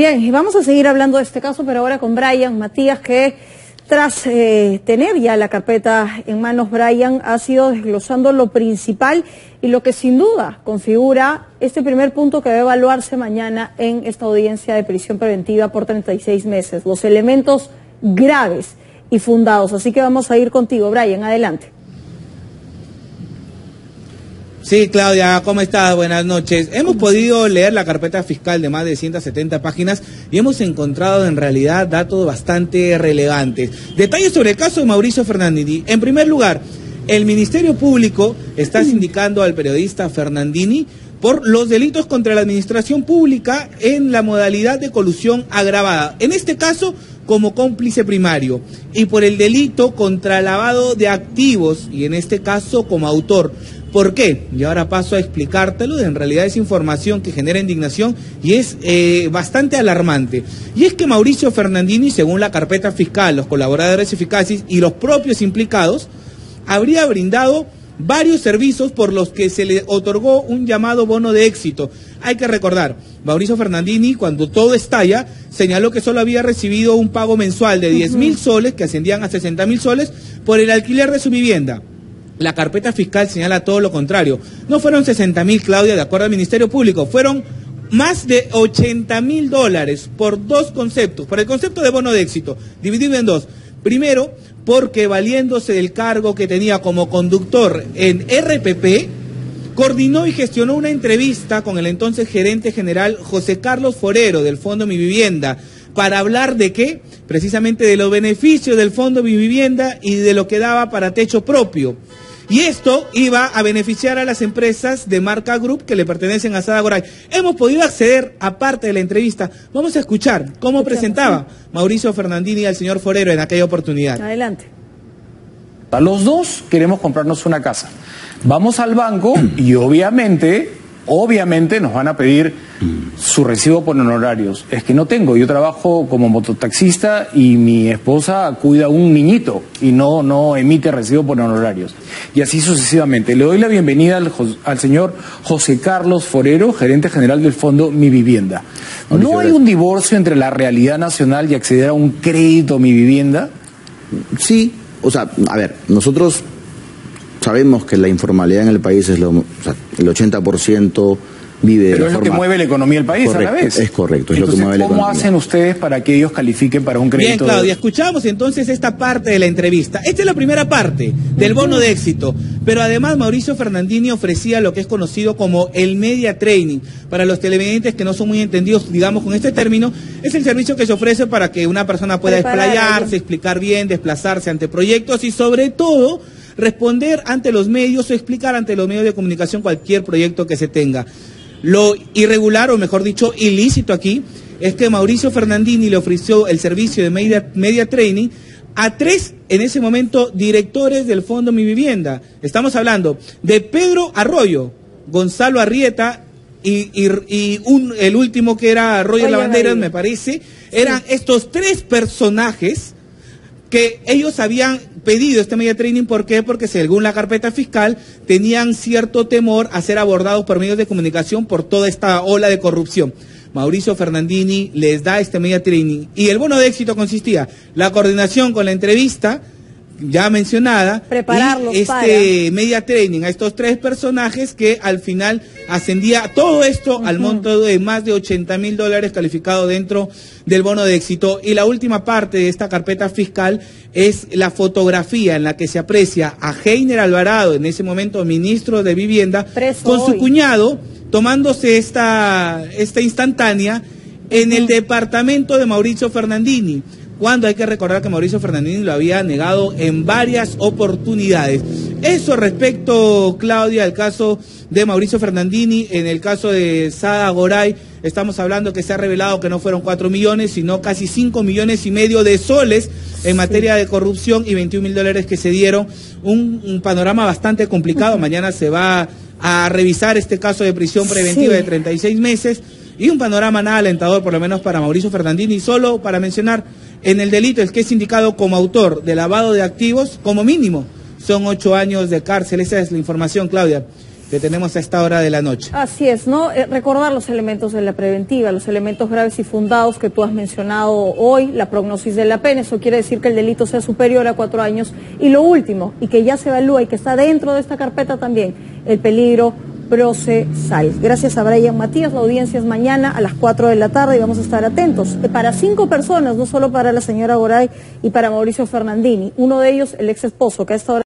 Bien, y vamos a seguir hablando de este caso, pero ahora con Brian Matías, que tras eh, tener ya la carpeta en manos, Brian ha sido desglosando lo principal y lo que sin duda configura este primer punto que debe evaluarse mañana en esta audiencia de prisión preventiva por 36 meses, los elementos graves y fundados. Así que vamos a ir contigo, Brian, adelante. Sí, Claudia, ¿cómo estás? Buenas noches. Hemos podido leer la carpeta fiscal de más de 170 páginas y hemos encontrado en realidad datos bastante relevantes. Detalles sobre el caso de Mauricio Fernandini. En primer lugar, el Ministerio Público está sindicando al periodista Fernandini por los delitos contra la administración pública en la modalidad de colusión agravada. En este caso, como cómplice primario y por el delito contra lavado de activos y en este caso como autor. ¿Por qué? Y ahora paso a explicártelo. En realidad es información que genera indignación y es eh, bastante alarmante. Y es que Mauricio Fernandini, según la carpeta fiscal, los colaboradores eficaces y los propios implicados, habría brindado varios servicios por los que se le otorgó un llamado bono de éxito. Hay que recordar, Mauricio Fernandini, cuando todo estalla, señaló que solo había recibido un pago mensual de 10 mil soles, que ascendían a 60 mil soles, por el alquiler de su vivienda. La carpeta fiscal señala todo lo contrario. No fueron 60 mil, Claudia, de acuerdo al Ministerio Público, fueron más de 80 mil dólares por dos conceptos. Por el concepto de bono de éxito, dividido en dos. Primero, porque valiéndose del cargo que tenía como conductor en RPP, coordinó y gestionó una entrevista con el entonces gerente general José Carlos Forero del Fondo Mi Vivienda para hablar de qué? Precisamente de los beneficios del Fondo Mi Vivienda y de lo que daba para techo propio. Y esto iba a beneficiar a las empresas de marca Group que le pertenecen a Sada Goray. Hemos podido acceder a parte de la entrevista. Vamos a escuchar cómo presentaba Mauricio Fernandini al señor Forero en aquella oportunidad. Adelante. Los dos queremos comprarnos una casa. Vamos al banco y obviamente obviamente nos van a pedir su recibo por honorarios. Es que no tengo, yo trabajo como mototaxista y mi esposa cuida a un niñito y no, no emite recibo por honorarios. Y así sucesivamente. Le doy la bienvenida al, al señor José Carlos Forero, gerente general del fondo Mi Vivienda. ¿No hay un divorcio entre la realidad nacional y acceder a un crédito Mi Vivienda? Sí, o sea, a ver, nosotros sabemos que la informalidad en el país es lo, o sea, el 80% vive Pero de es lo que mueve la economía del país correcto, a la vez. Es correcto, es Entonces, lo que mueve la ¿cómo economía. hacen ustedes para que ellos califiquen para un crédito? Bien, Claudia, escuchamos entonces esta parte de la entrevista. Esta es la primera parte del bono de éxito, pero además Mauricio Fernandini ofrecía lo que es conocido como el media training. Para los televidentes que no son muy entendidos, digamos, con este término, es el servicio que se ofrece para que una persona pueda Preparar a explayarse, alguien. explicar bien, desplazarse ante proyectos y sobre todo responder ante los medios o explicar ante los medios de comunicación cualquier proyecto que se tenga. Lo irregular, o mejor dicho, ilícito aquí, es que Mauricio Fernandini le ofreció el servicio de media, media training a tres, en ese momento, directores del Fondo Mi Vivienda. Estamos hablando de Pedro Arroyo, Gonzalo Arrieta y, y- y un, el último que era Roger Lavanderas, me parece. Eran estos tres personajes que ellos habían pedido este media training, ¿por qué? Porque según la carpeta fiscal tenían cierto temor a ser abordados por medios de comunicación por toda esta ola de corrupción. Mauricio Fernandini les da este media training y el bono de éxito consistía la coordinación con la entrevista ya mencionada Prepararlos y este para. media training a estos tres personajes que al final ascendía todo esto al monto de más de 80 mil dólares calificado dentro del bono de éxito. Y la última parte de esta carpeta fiscal es la fotografía en la que se aprecia a Heiner Alvarado, en ese momento ministro de Vivienda, Preso con su cuñado tomándose esta, esta instantánea en el departamento de Mauricio Fernandini cuando hay que recordar que Mauricio Fernandini lo había negado en varias oportunidades. Eso respecto, Claudia, al caso de Mauricio Fernandini, en el caso de Sada Goray, estamos hablando que se ha revelado que no fueron 4 millones, sino casi 5 millones y medio de soles en materia de corrupción y 21 mil dólares que se dieron. Un, un panorama bastante complicado. Mañana se va a revisar este caso de prisión preventiva Sí. de 36 meses y un panorama nada alentador, por lo menos para Mauricio Fernandini, solo para mencionar en el delito el que es indicado como autor de lavado de activos, como mínimo, son ocho años de cárcel. Esa es la información, Claudia. que tenemos a esta hora de la noche. Así es, ¿no? Eh, recordar los elementos de la preventiva, los elementos graves y fundados que tú has mencionado hoy, la prognosis de la pena, eso quiere decir que el delito sea superior a cuatro años. Y lo último, y que ya se evalúa y que está dentro de esta carpeta también, el peligro procesal. Gracias a Brian Matías, la audiencia es mañana a las 4 de la tarde y vamos a estar atentos. Eh, Para cinco personas, no solo para la señora Goray y para Mauricio Fernandini, uno de ellos el ex esposo que a esta hora